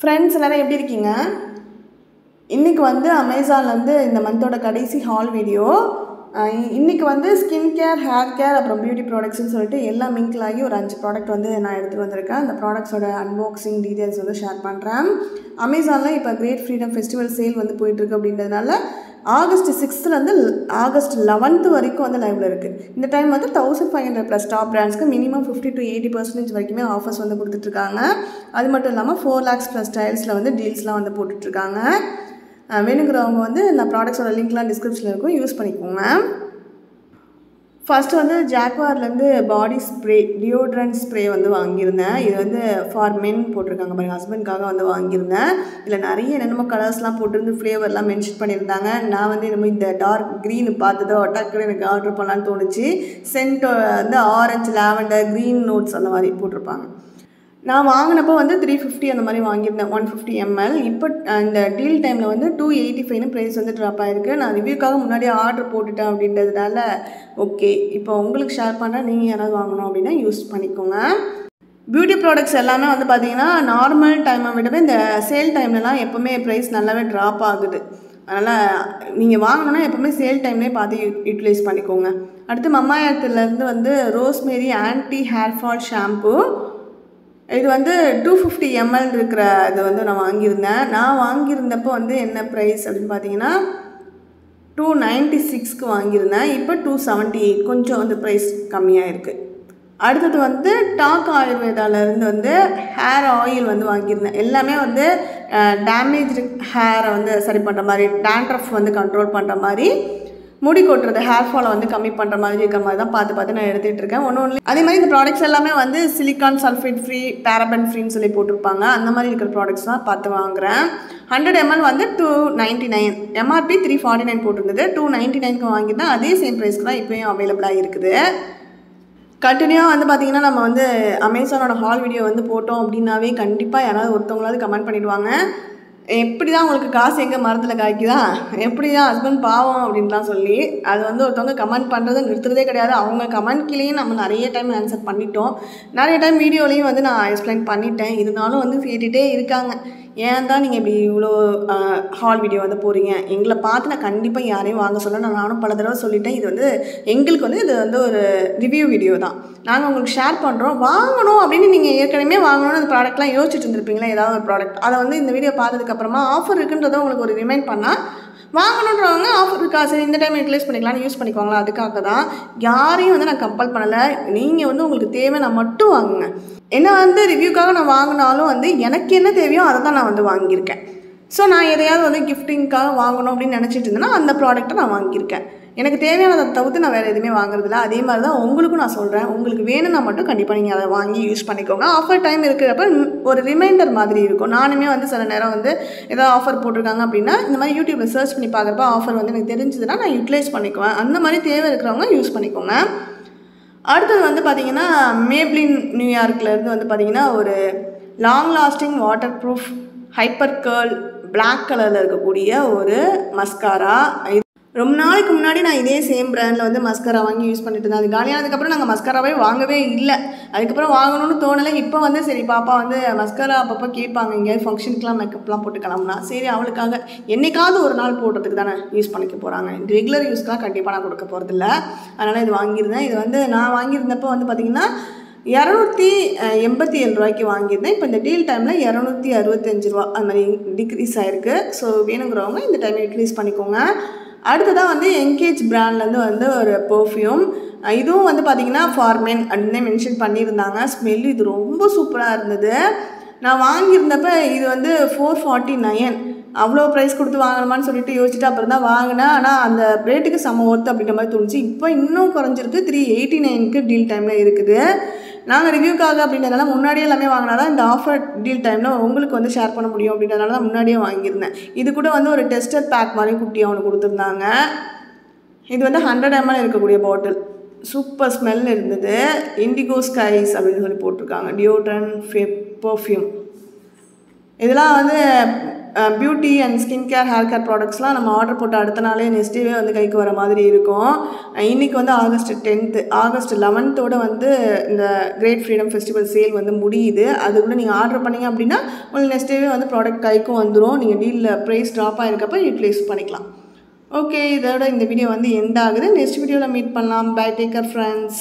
Friends எல்லோரும் எப்படி இருக்கீங்க? இன்றைக்கி வந்து அமேசான்லேருந்து இந்த மந்தோட கடைசி ஹால் வீடியோ இன்றைக்கி வந்து ஸ்கின் கேர் ஹேர் கேர் அப்புறம் பியூட்டி ப்ராடக்ட்ஸ்னு சொல்லிட்டு எல்லாம் மிங்கில் ஆகி ஒரு அஞ்சு ப்ராடக்ட் வந்து நான் எடுத்துகிட்டு வந்திருக்கேன். அந்த ப்ராடக்ட்ஸோட அன்பாக்சிங் டீட்டெயில்ஸ் வந்து ஷேர் பண்ணுறேன் அமேசானில் இப்போ கிரேட் ஃப்ரீடம் ஃபெஸ்டிவல் சேல் வந்து போயிட்டுருக்கு அப்படின்றதுனால ஆகஸ்ட் சிக்ஸ்த்துலேருந்து ஆகஸ்ட் லெவன்த்து வரைக்கும் வந்து லைவில் இருக்குது இந்த டைம் வந்து thousand five hundred plus top பிராண்ட்ஸ்க்கு minimum fifty to eighty percentage வரைக்குமே ஆஃபர்ஸ் வந்து கொடுத்துட்ருக்காங்க. அது மட்டும் இல்லாமல் ஃபோர் லேக்ஸ் ப்ளஸ் ஸ்டைல்ஸில் வந்து டீல்ஸ்லாம் வந்து போட்டுட்ருக்காங்க. வேணுங்கிறவங்க வந்து இந்த ப்ராடக்ட்ஸோட லிங்க்லாம் டிஸ்கிரிப்ஷனில் இருக்கும். யூஸ் பண்ணிக்கோங்க. ஃபஸ்ட்டு வந்து ஜாக்வார்லேருந்து பாடி ஸ்ப்ரே டியோட்ரண்ட் ஸ்ப்ரே வந்து வாங்கியிருந்தேன். இது வந்து ஃபார் மென் போட்டிருக்காங்க பாருங்க ஹஸ்பண்ட்காக வந்து வாங்கியிருந்தேன். இதில் நிறைய என்னென்னமோ கலர்ஸ்லாம் போட்டிருந்து ஃப்ளேவர்லாம் மென்ஷன் பண்ணியிருந்தாங்க. நான் வந்து என்னமோ இந்த டார்க் க்ரீன் பார்த்ததோ டக்குனு எனக்கு ஆர்டர் பண்ணலான்னு தோணுச்சு. சென்ட் வந்து ஆரஞ்சு லாவெண்டர் க்ரீன் நோட்ஸ் அந்த மாதிரி போட்டிருப்பாங்க. நான் வாங்கினப்போ வந்து த்ரீ ஃபிஃப்டி அந்த மாதிரி வாங்கியிருந்தேன். ஒன் ஃபிஃப்டி எம்எல் இப்போ இந்த டீல் டைமில் வந்து டூ எயிட்டி ஃபைவ்னு ப்ரைஸ் வந்து ட்ராப் ஆகிருக்கு நான் ரிவ்யூக்காக முன்னாடியே ஆர்டர் போட்டுட்டேன் அப்படின்றதுனால ஓகே இப்போ உங்களுக்கு ஷேர் பண்ணுறேன் நீங்கள் யாராவது வாங்கணும் அப்படின்னா யூஸ் பண்ணிக்கோங்க. பியூட்டி ப்ராடக்ட்ஸ் எல்லாமே வந்து பார்த்தீங்கன்னா நார்மல் டைமை விடவே இந்த சேல் டைம்லலாம் எப்போவுமே ப்ரைஸ் நல்லாவே ட்ராப் ஆகுது. அதனால் நீங்கள் வாங்கணுன்னா எப்போவுமே சேல் டைம்லேயே பார்த்து யூ யூட்டிலைஸ் பண்ணிக்கோங்க. அடுத்து மம்மாயத்துலேருந்து வந்து rosemary anti hair fall shampoo இது வந்து டூ ஃபிஃப்டி எம்எல் இருக்கிற இது வந்து நான் வாங்கியிருந்தேன். நான் வாங்கியிருந்தப்போ வந்து என்ன ப்ரைஸ் அப்படின்னு பார்த்தீங்கன்னா டூ நைன்ட்டி சிக்ஸ்க்கு வாங்கியிருந்தேன். இப்போ டூ செவன்ட்டி எயிட் கொஞ்சம் வந்து ப்ரைஸ் கம்மியாக இருக்குது அடுத்தது வந்து டாக் ஆயுர்வேதாவிலேருந்து வந்து ஹேர் ஆயில் வந்து வாங்கியிருந்தேன். எல்லாமே வந்து டேமேஜ் ஹேரை வந்து சரி பண்ணுற மாதிரி டேண்ட்ரஃப் வந்து கண்ட்ரோல் பண்ணுற மாதிரி முடி கொட்டுறது ஹேர் ஃபாலை வந்து கம்மி பண்ணுற மாதிரி இருக்கிற மாதிரி தான் பார்த்து பார்த்து நான் எடுத்துகிட்டு இருக்கேன். ஒன்று ஒன்று அதே மாதிரி இந்த ப்ராடக்ட்ஸ் எல்லாமே வந்து சிலிக்கான் சல்ஃபேட் ஃப்ரீ பேரபன் ஃப்ரீன்னு சொல்லி போட்டிருப்பாங்க. அந்த மாதிரி இருக்கிற ப்ராடக்ட்ஸ் தான் பார்த்து வாங்குறேன். ஹண்ட்ரட் எம்எல் வந்து two ninety nine MRP three forty nine போட்டிருந்தது. டூ நைன்ட்டி நைனுக்கு வாங்கியிருந்தேன் அதே சேம் ப்ரைஸ்க்கு தான் இப்போயும் அவைலபிளாக இருக்குது. கண்டினியூவாக வந்து பார்த்திங்கன்னா நம்ம வந்து அமேசானோட ஹால் வீடியோ வந்து போட்டோம் அப்படின்னாவே கண்டிப்பாக யாராவது ஒருத்தவங்களாவது கமெண்ட் பண்ணிவிடுவாங்க எப்படி தான் உங்களுக்கு காசு எங்கே மரத்தில் காய்க்குதா? எப்படி தான் ஹஸ்பண்ட் பாவம் அப்படின்லாம் சொல்லி அது வந்து ஒருத்தவங்க கமெண்ட் பண்ணுறதை நிறுத்துறதே கிடையாது. அவங்க கமெண்ட் கீழேயும் நம்ம நிறைய டைம் ஆன்சர் பண்ணிட்டோம். நிறைய டைம் வீடியோலையும் வந்து நான் எக்ஸ்பிளைன் பண்ணிட்டேன். இருந்தாலும் வந்து கேட்டுகிட்டே இருக்காங்க. ஏன் தான் நீங்கள் இப்படி இவ்வளோ ஹால் வீடியோ வந்து போகிறீங்க எங்களை பார்த்து நான் கண்டிப்பாக யாரையும் வாங்க சொல்ல நான் நானும் பல தடவை சொல்லிட்டேன். இது வந்து எங்களுக்கு வந்து இது வந்து ஒரு ரிவ்யூ வீடியோ தான். நாங்கள் உங்களுக்கு ஷேர் பண்ணுறோம் வாங்கணும் அப்படின்னு நீங்கள் ஏற்கனவே வாங்கணும்னு அந்த ப்ராடக்ட்லாம் யோசிச்சுட்டு இருந்திருப்பீங்களா? ஏதாவது ஒரு ப்ராடக்ட் அதை வந்து இந்த வீடியோ பார்த்ததுக்கப்புறமா ஆஃபர் இருக்குன்றதை உங்களுக்கு ஒரு ரிமைண்ட் பண்ணால் வாங்கணுன்றவங்க ஆஃபர் இருக்கா? சரி இந்த டைம் யூட்டிலைஸ் பண்ணிக்கலாம்னு யூஸ் பண்ணிக்கோங்களா அதுக்காக தான் யாரையும் வந்து நான் கம்பல் பண்ணலை. நீங்கள் வந்து உங்களுக்கு தேவை நான் மட்டும் வாங்குங்க. என்ன வந்து ரிவ்யூக்காக நான் வாங்கினாலும் வந்து எனக்கு என்ன தேவையோ அதை தான் நான் வந்து வாங்கியிருக்கேன். ஸோ நான் எதையாவது வந்து கிஃப்டிங்க்காக வாங்கணும் அப்படின்னு நினச்சிட்டு இருந்தேன்னா அந்த ப்ராடக்ட்டை நான் வாங்கியிருக்கேன். எனக்கு தேவையானதை தவிர்த்து நான் வேறு எதுவுமே வாங்குறதில்ல. அதே மாதிரி தான் உங்களுக்கும் நான் சொல்கிறேன் உங்களுக்கு வேணும்னா மட்டும் கண்டிப்பாக நீங்கள் அதை வாங்கி யூஸ் பண்ணிக்கோங்க. ஆஃபர் டைம் இருக்கிறப்ப ஒரு ரிமைண்டர் மாதிரி இருக்கும். நானுமே வந்து சில நேரம் வந்து ஏதாவது ஆஃபர் போட்டிருக்காங்க அப்படின்னா இந்த மாதிரி யூடியூப்பில் சர்ச் பண்ணி பார்க்குறப்ப ஆஃபர் வந்து எனக்கு தெரிஞ்சதுன்னா நான் யூட்டிலைஸ் பண்ணிக்குவேன். அந்த மாதிரி தேவை இருக்கிறவங்க யூஸ் பண்ணிக்கோங்க. அடுத்தது வந்து பார்த்திங்கன்னா மேப்ளின் நியூயார்க்லேருந்து வந்து பார்த்திங்கன்னா ஒரு long lasting water proof hyper curl black கலரில் இருக்கக்கூடிய ஒரு மஸ்காரா ரொம்ப நாளைக்கு முன்னாடி நான் இதே சேம் பிராண்டில் வந்து மஸ்கரா வாங்கி யூஸ் பண்ணிட்டு இருந்தேன். அது காலியானதுக்கப்புறம் நாங்கள் மஸ்கராவே வாங்கவே இல்லை. அதுக்கப்புறம் வாங்கணும்னு தோணலை. இப்போ வந்து சரி பாப்பா வந்து மஸ்கரா அப்பப்போ கேட்பாங்க. எங்கேயாவது ஃபங்க்ஷனுக்குலாம் மேக்கப்லாம் போட்டு கிளம்புனா. சரி அவளுக்காக என்னைக்காவது ஒரு நாள் போடுறதுக்கு தானே யூஸ் பண்ணிக்க போகிறாங்க ரெகுலர் யூஸ்க்கெலாம் கண்டிப்பாக நான் கொடுக்க போகிறதில்ல அதனால் இது வாங்கியிருந்தேன். இது வந்து நான் வாங்கியிருந்தப்போ வந்து பார்த்திங்கன்னா இரநூத்தி எண்பத்தி ஏழு ரூபாய்க்கு வாங்கியிருந்தேன். இப்போ இந்த டீல் டைமில் இரநூத்தி அறுபத்தஞ்சு ரூபா அது மாதிரி டிக்ரீஸ் ஆகிருக்கு ஸோ வேணுங்கிறவங்க இந்த டைம் இன்க்ரீஸ் பண்ணிக்கோங்க. அடுத்ததாக வந்து என்கேஜ் பிராண்ட்லேருந்து வந்து ஒரு பர்ஃப்யூம் இதுவும் வந்து பார்த்திங்கன்னா ஃபார்மேன் அப்படின்னு மென்ஷன் பண்ணியிருந்தாங்க. ஸ்மெல் இது ரொம்ப சூப்பராக இருந்தது. நான் வாங்கியிருந்தப்ப இது வந்து ஃபோர் ஃபார்ட்டி நைன் அவ்வளோ ப்ரைஸ் கொடுத்து வாங்கணுமான்னு சொல்லிட்டு யோசிச்சுட்டு அப்புறம் தான் வாங்கினேன். ஆனால் அந்த ரேட்டுக்கு செம்ம ஒர்த்து அப்படின்ற மாதிரி தோணுச்சு. இப்போ இன்னும் குறைஞ்சிருக்கு. த்ரீ எயிட்டி நைனுக்கு டீல் டைமில் இருக்குது. நாங்கள் ரிவ்யூக்காக அப்படின்றதுனால முன்னாடியே எல்லாமே வாங்கினா தான் இந்த ஆஃபர் டீல் டைமில் உங்களுக்கு வந்து ஷேர் பண்ண முடியும் அப்படின்றதுனால தான் முன்னாடியே வாங்கியிருந்தேன். இது கூட வந்து ஒரு டெஸ்டர் பேக் மாதிரி குட்டியாக ஒன்று கொடுத்துருந்தாங்க. இது வந்து ஹண்ட்ரட் எம்எல் இருக்கக்கூடிய பாட்டில் சூப்பர் ஸ்மெல் இருந்தது. இண்டிகோ ஸ்கைஸ் அப்படின்னு சொல்லி போட்டிருக்காங்க. டியோட்ரன் ஃபே பர்ஃப்யூம் இதெல்லாம் வந்து beauty and skin care hair care ப்ராடக்ட்ஸ்லாம் நம்ம ஆர்டர் போட்டு அடுத்த நாளே நெக்ஸ்ட் டேவே வந்து கைக்கு வர மாதிரி இருக்கும். இன்றைக்கி வந்து ஆகஸ்ட் டென்த்து ஆகஸ்ட் லெவன்த்தோடு வந்து இந்த கிரேட் ஃப்ரீடம் ஃபெஸ்டிவல் சேல் வந்து முடியுது. அதுக்குள்ளே நீங்கள் ஆர்டர் பண்ணீங்க அப்படின்னா உங்களுக்கு நெக்ஸ்ட் டேவே வந்து ப்ராடக்ட் கைக்கும் வந்துடும் நீங்கள் டீலில் ப்ரைஸ் ட்ராப் ஆகிருக்கப்ப யூட்டிலைஸ் பண்ணிக்கலாம். ஓகே இதோட இந்த வீடியோ வந்து எண்ட் ஆகுது. நெக்ஸ்ட் வீடியோவில் மீட் பண்ணலாம். By taker friends